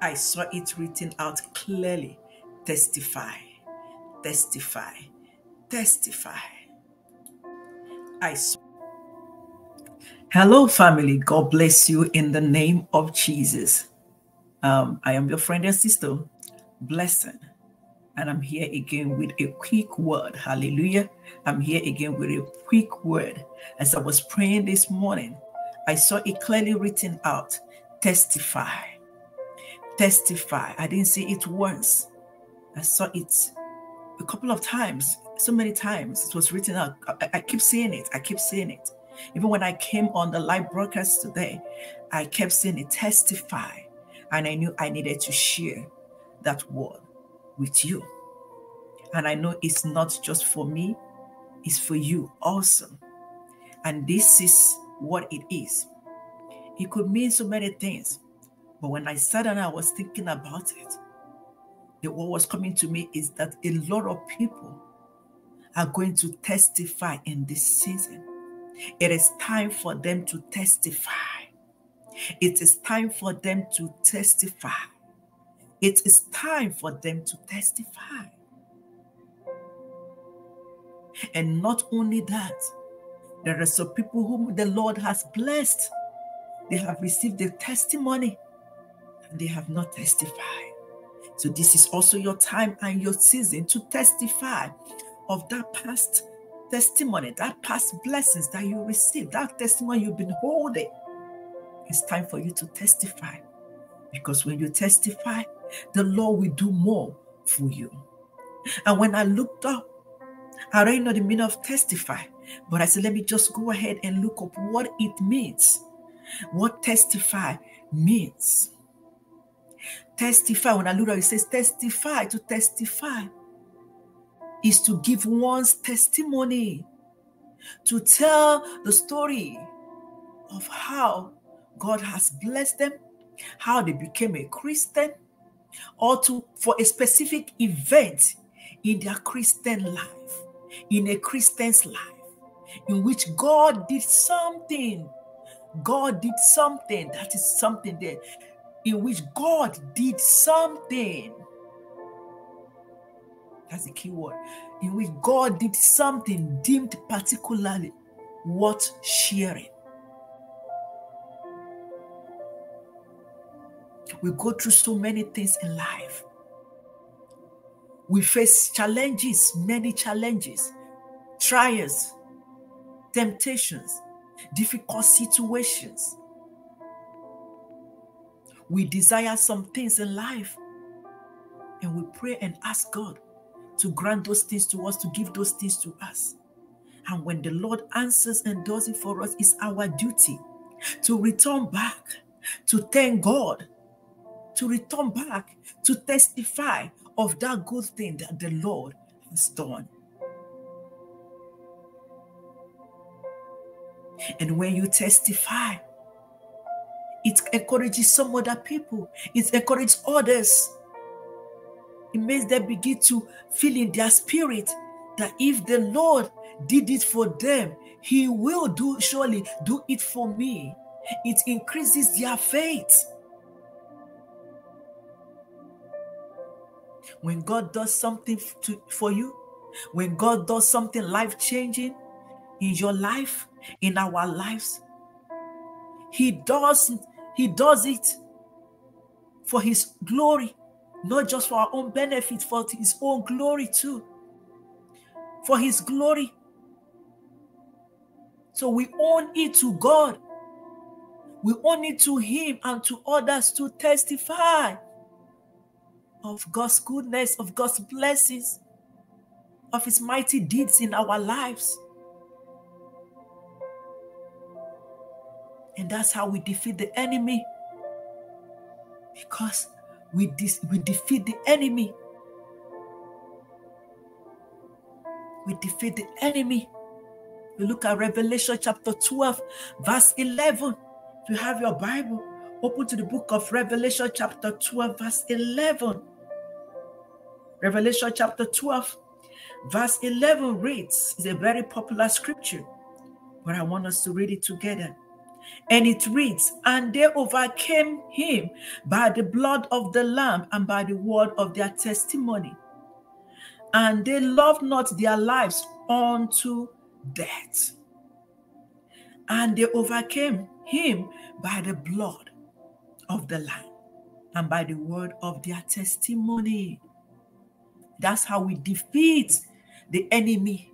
I saw it written out clearly testify, testify, testify. I saw. Hello, family. God bless you in the name of Jesus. Um, I am your friend and sister, Blessing, and I'm here again with a quick word. Hallelujah. I'm here again with a quick word. As I was praying this morning, I saw it clearly written out testify. Testify. I didn't see it once. I saw it a couple of times, so many times. It was written out. I, I keep seeing it. I keep seeing it. Even when I came on the live broadcast today, I kept seeing it testify. And I knew I needed to share that word with you. And I know it's not just for me, it's for you also. And this is what it is. It could mean so many things. But when I sat and I was thinking about it, the, what was coming to me is that a lot of people are going to testify in this season. It is time for them to testify. It is time for them to testify. It is time for them to testify. And not only that, there are some people whom the Lord has blessed. They have received the testimony they have not testified. So, this is also your time and your season to testify of that past testimony, that past blessings that you received, that testimony you've been holding. It's time for you to testify. Because when you testify, the Lord will do more for you. And when I looked up, I already know the meaning of testify, but I said, let me just go ahead and look up what it means. What testify means. Testify, when it says testify, to testify is to give one's testimony, to tell the story of how God has blessed them, how they became a Christian, or to for a specific event in their Christian life, in a Christian's life, in which God did something. God did something. That is something there. In which God did something. That's the key word. In which God did something deemed particularly worth sharing. We go through so many things in life. We face challenges, many challenges, trials, temptations, difficult situations. We desire some things in life and we pray and ask God to grant those things to us, to give those things to us. And when the Lord answers and does it for us, it's our duty to return back, to thank God, to return back, to testify of that good thing that the Lord has done. And when you testify, it encourages some other people, it encourages others. It makes them begin to feel in their spirit that if the Lord did it for them, He will do surely do it for me. It increases their faith. When God does something to, for you, when God does something life changing in your life, in our lives, He does He does it for His glory, not just for our own benefit, for His own glory too. For His glory. So we own it to God. We own it to Him and to others to testify of God's goodness, of God's blessings, of His mighty deeds in our lives. And that's how we defeat the enemy. Because we, we defeat the enemy. We defeat the enemy. We look at Revelation chapter 12, verse 11. If you have your Bible, open to the book of Revelation chapter 12, verse 11. Revelation chapter 12, verse 11 reads, is a very popular scripture, but I want us to read it together. And it reads, And they overcame him by the blood of the Lamb and by the word of their testimony. And they loved not their lives unto death. And they overcame him by the blood of the Lamb and by the word of their testimony. That's how we defeat the enemy.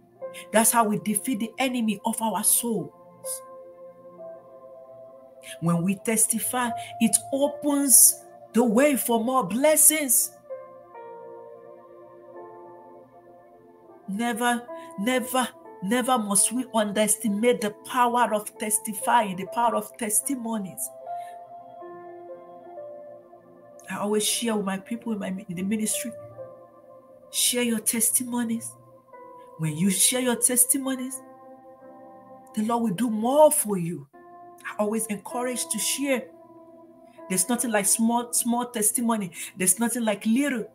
That's how we defeat the enemy of our souls. When we testify, it opens the way for more blessings. Never, never, never must we underestimate the power of testifying, the power of testimonies. I always share with my people in, my, in the ministry. Share your testimonies. When you share your testimonies, the Lord will do more for you. I always encourage to share. There's nothing like small, small testimony. There's nothing like little.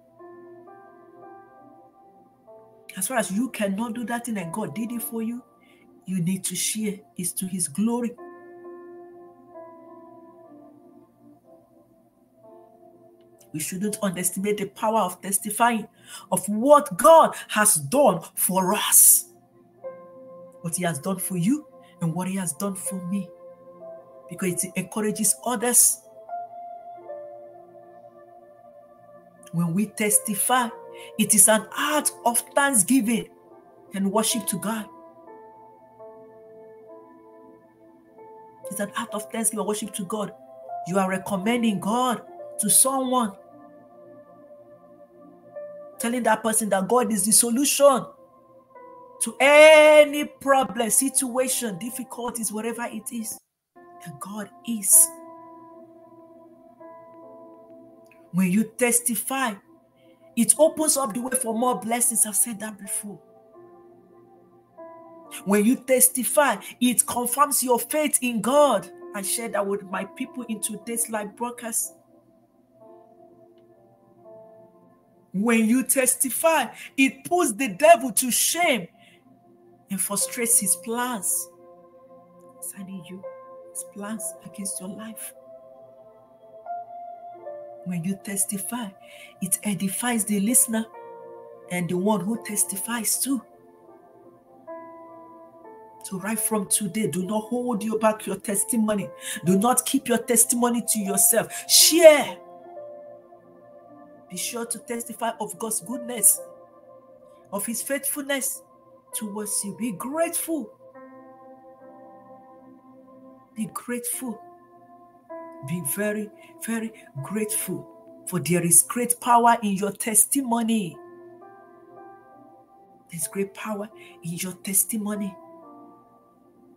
As far as you cannot do that thing and God did it for you, you need to share. It's to his glory. We shouldn't underestimate the power of testifying of what God has done for us, what He has done for you, and what He has done for me, because it encourages others. When we testify, it is an act of thanksgiving and worship to God. It's an act of thanksgiving and worship to God. You are recommending God to someone telling that person that God is the solution to any problem, situation, difficulties, whatever it is, that God is. When you testify, it opens up the way for more blessings. I've said that before. When you testify, it confirms your faith in God. I shared that with my people in today's live broadcast. When you testify, it puts the devil to shame and frustrates his plans concerning you, plans against your life. When you testify, it edifies the listener and the one who testifies too. So, right from today, do not hold you back your testimony. Do not keep your testimony to yourself. Share be sure to testify of God's goodness, of His faithfulness towards you. Be grateful. Be grateful. Be very, very grateful. For there is great power in your testimony. There's great power in your testimony.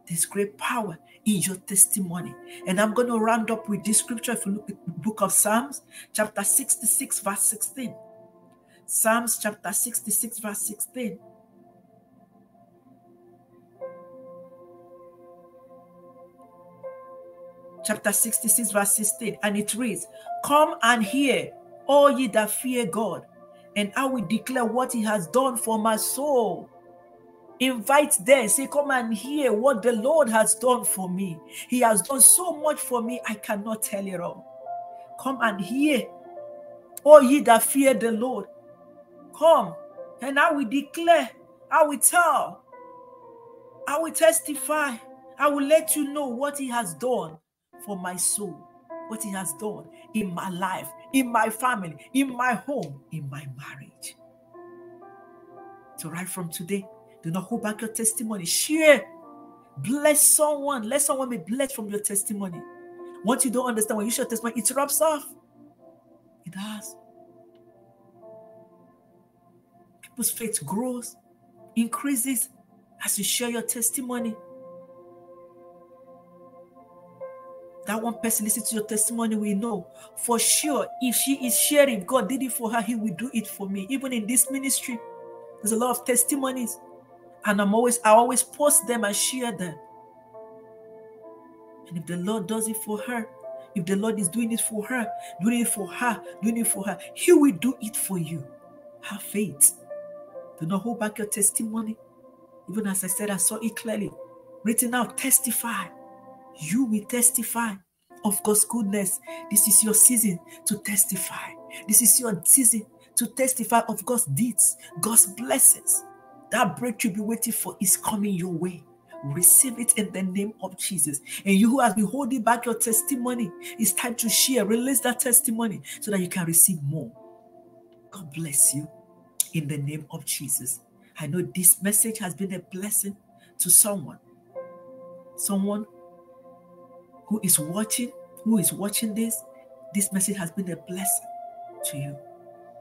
There's great power in your testimony. And I'm going to round up with this scripture. If you look at the book of Psalms, chapter 66, verse 16. Psalms chapter 66, verse 16. Chapter 66, verse 16. And it reads, Come and hear, all ye that fear God, and I will declare what he has done for my soul. Invite them. Say, Come and hear what the Lord has done for me. He has done so much for me, I cannot tell it all. Come and hear. All ye that fear the Lord, come and I will declare, I will tell, I will testify, I will let you know what He has done for my soul, what He has done in my life, in my family, in my home, in my marriage. So, right from today, do not hold back your testimony. Share. Bless someone. Let someone be blessed from your testimony. Once you don't understand, when you share testimony, it rubs off. It does. People's faith grows, increases as you share your testimony. That one person listen to your testimony, we know for sure if she is sharing, God did it for her, He will do it for me. Even in this ministry, there's a lot of testimonies and I'm always, I always post them and share them. And if the Lord does it for her, if the Lord is doing it for her, doing it for her, doing it for her, He will do it for you. Have faith. Do not hold back your testimony. Even as I said, I saw it clearly. Written out, testify. You will testify of God's goodness. This is your season to testify. This is your season to testify of God's deeds, God's blessings. That breakthrough you'll be waiting for is coming your way. Receive it in the name of Jesus. And you who has been holding back your testimony, it's time to share. Release that testimony so that you can receive more. God bless you in the name of Jesus. I know this message has been a blessing to someone. Someone who is watching, who is watching this, this message has been a blessing to you.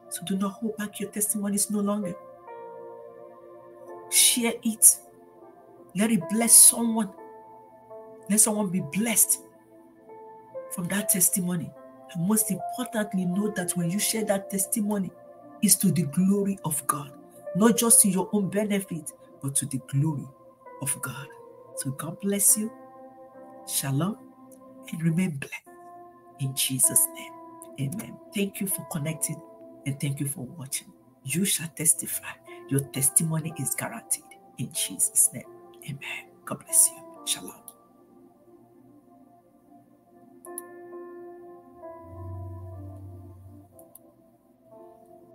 So do not hold back your testimonies no longer. Share it. Let it bless someone. Let someone be blessed from that testimony. And most importantly, know that when you share that testimony, it's to the glory of God, not just to your own benefit, but to the glory of God. So God bless you. Shalom and remain blessed. In Jesus' name. Amen. Thank you for connecting and thank you for watching. You shall testify. Your testimony is guaranteed. In Jesus' name. Amen. God bless you. Shalom.